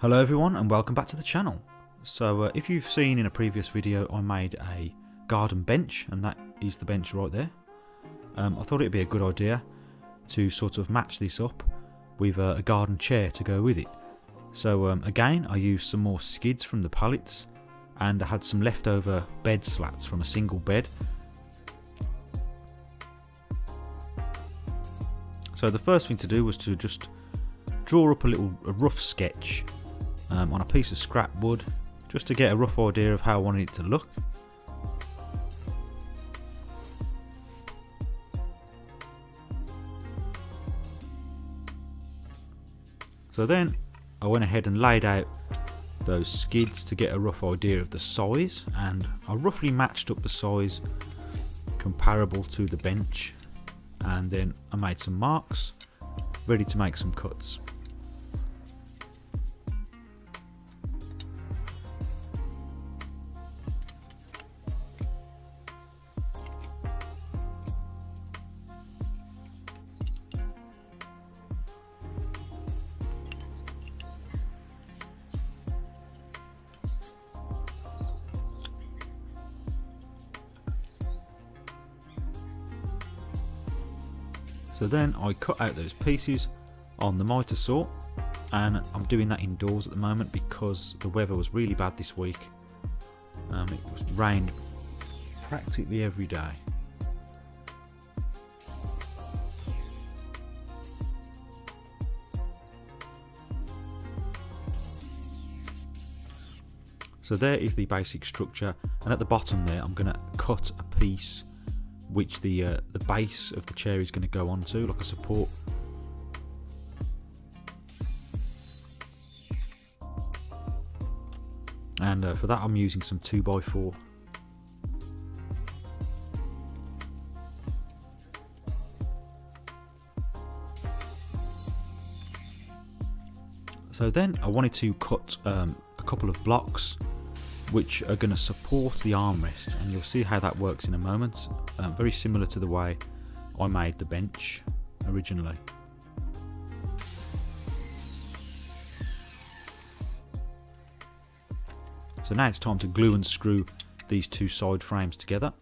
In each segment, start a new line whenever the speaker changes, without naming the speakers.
Hello everyone and welcome back to the channel. So uh, if you've seen in a previous video I made a garden bench and that is the bench right there. Um, I thought it'd be a good idea to sort of match this up with uh, a garden chair to go with it. So um, again I used some more skids from the pallets and I had some leftover bed slats from a single bed. So the first thing to do was to just draw up a little a rough sketch um, on a piece of scrap wood just to get a rough idea of how I wanted it to look. So then I went ahead and laid out those skids to get a rough idea of the size and I roughly matched up the size comparable to the bench and then I made some marks ready to make some cuts. So then I cut out those pieces on the miter saw and I'm doing that indoors at the moment because the weather was really bad this week. Um, it was rained practically every day. So there is the basic structure and at the bottom there I'm going to cut a piece which the uh, the base of the chair is going to go onto, like a support. And uh, for that I'm using some 2x4. So then I wanted to cut um, a couple of blocks which are going to support the armrest and you'll see how that works in a moment. Um, very similar to the way I made the bench originally. So now it's time to glue and screw these two side frames together.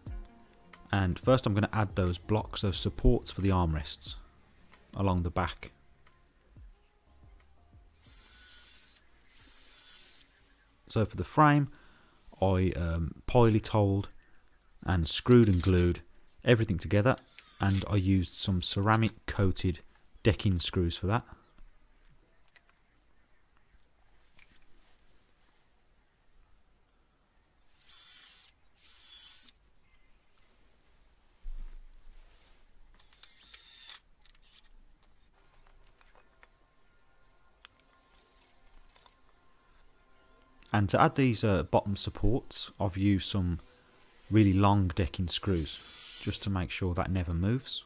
And first I'm going to add those blocks those supports for the armrests along the back. So for the frame I um, pilot holed and screwed and glued everything together and I used some ceramic coated decking screws for that. And to add these uh, bottom supports, I've used some really long decking screws just to make sure that never moves.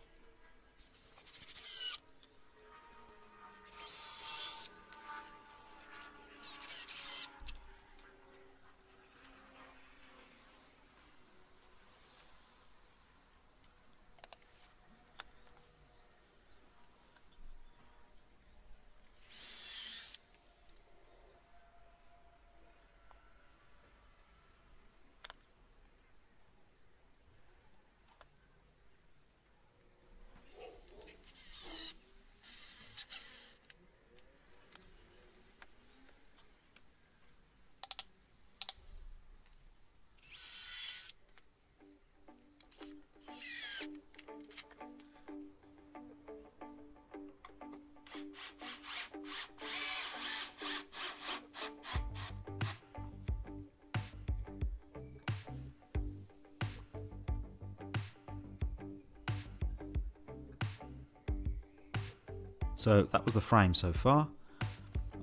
So that was the frame so far.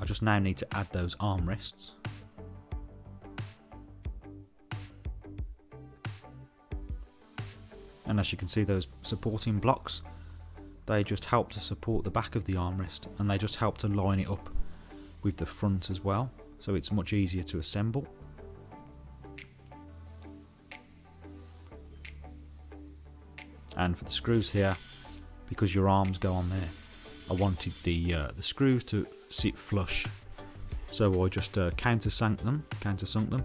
I just now need to add those armrests. And as you can see those supporting blocks, they just help to support the back of the armrest and they just help to line it up with the front as well so it's much easier to assemble. And for the screws here, because your arms go on there, I wanted the uh, the screws to sit flush So I just uh, countersunk them, countersunk them.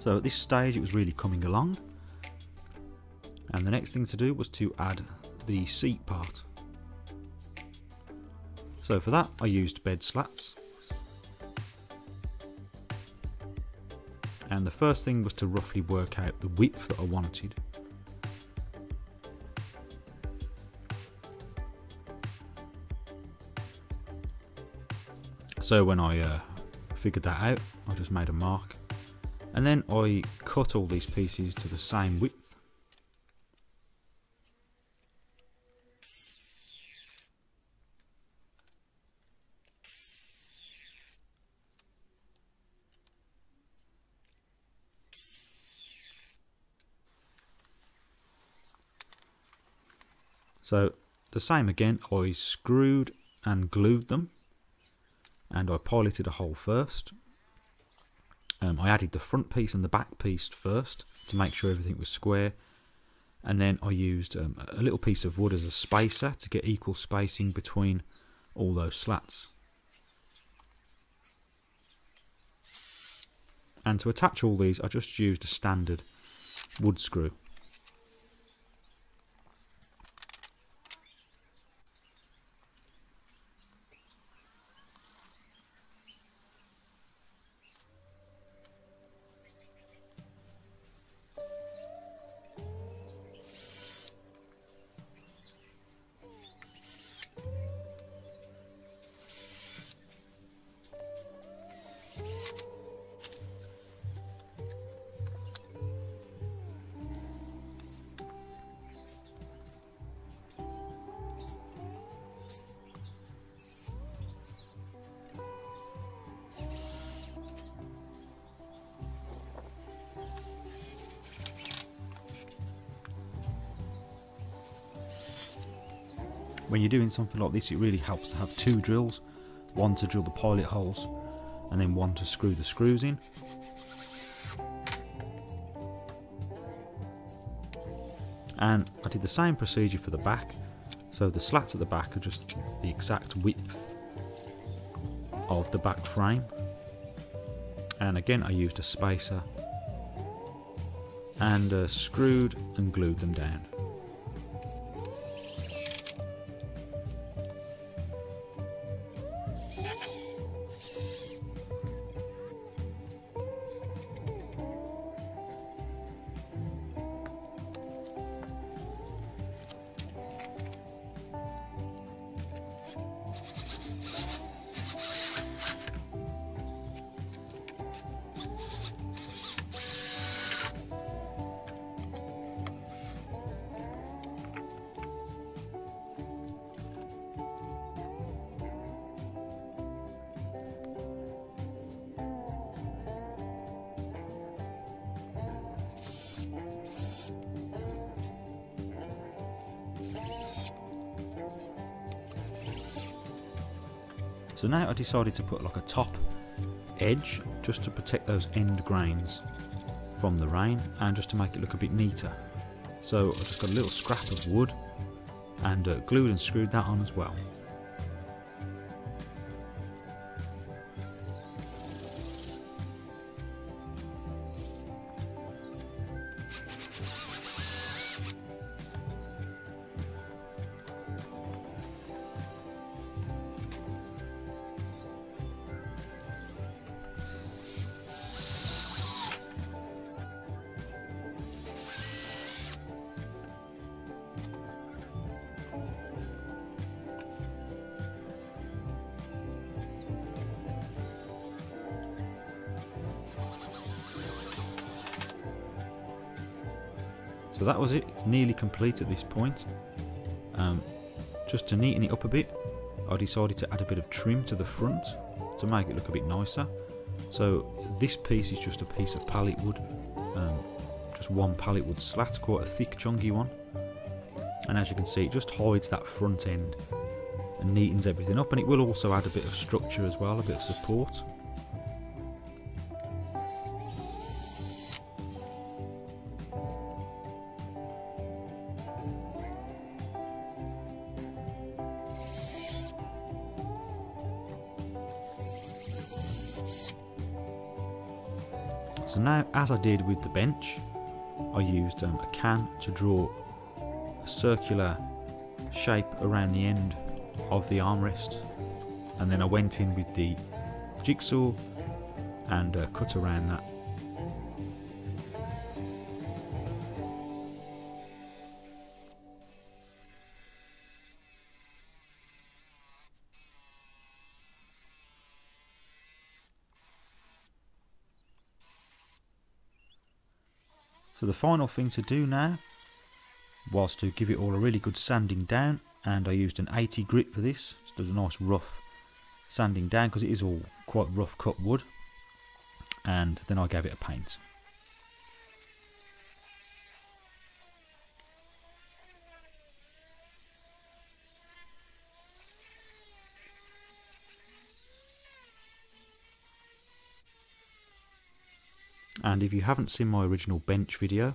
So at this stage it was really coming along and the next thing to do was to add the seat part. So for that I used bed slats and the first thing was to roughly work out the width that I wanted. So when I uh, figured that out I just made a mark and then I cut all these pieces to the same width. So the same again, I screwed and glued them and I piloted a hole first um, I added the front piece and the back piece first to make sure everything was square and then I used um, a little piece of wood as a spacer to get equal spacing between all those slats. And to attach all these I just used a standard wood screw. When you're doing something like this it really helps to have two drills. One to drill the pilot holes and then one to screw the screws in. And I did the same procedure for the back. So the slats at the back are just the exact width of the back frame. And again I used a spacer and uh, screwed and glued them down So now I decided to put like a top edge just to protect those end grains from the rain and just to make it look a bit neater. So I just got a little scrap of wood and uh, glued and screwed that on as well. So that was it, it's nearly complete at this point. Um, just to neaten it up a bit, I decided to add a bit of trim to the front to make it look a bit nicer. So this piece is just a piece of pallet wood, um, just one pallet wood slat, quite a thick chunky one. And as you can see it just hides that front end and neatens everything up and it will also add a bit of structure as well, a bit of support. Now, as I did with the bench, I used um, a can to draw a circular shape around the end of the armrest. And then I went in with the jigsaw and uh, cut around that So the final thing to do now was to give it all a really good sanding down and I used an 80 grit for this. So a nice rough sanding down because it is all quite rough cut wood and then I gave it a paint. And if you haven't seen my original bench video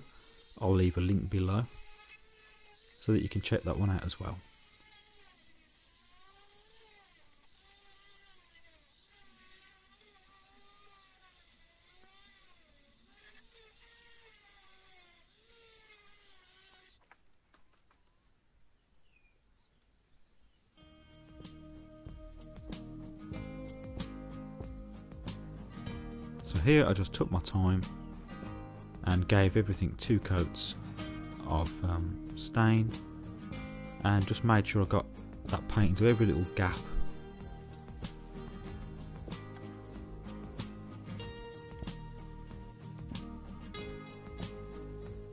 I'll leave a link below so that you can check that one out as well. So here I just took my time and gave everything two coats of um, stain and just made sure I got that paint into every little gap.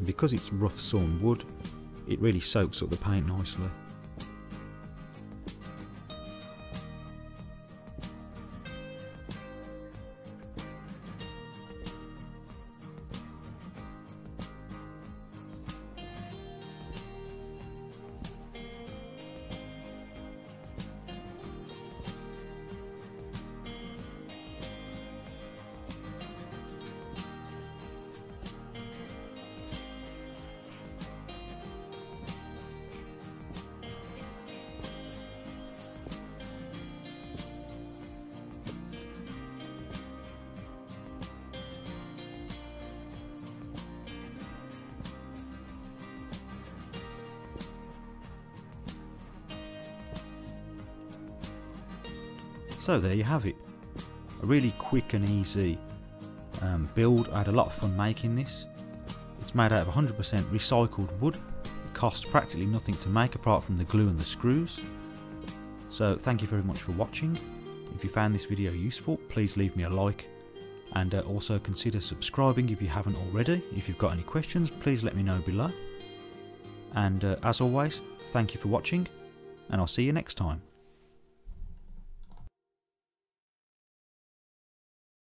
Because it's rough sawn wood it really soaks up the paint nicely So there you have it. A really quick and easy um, build. I had a lot of fun making this. It's made out of 100% recycled wood. It costs practically nothing to make apart from the glue and the screws. So thank you very much for watching. If you found this video useful, please leave me a like and uh, also consider subscribing if you haven't already. If you've got any questions, please let me know below. And uh, as always, thank you for watching and I'll see you next time.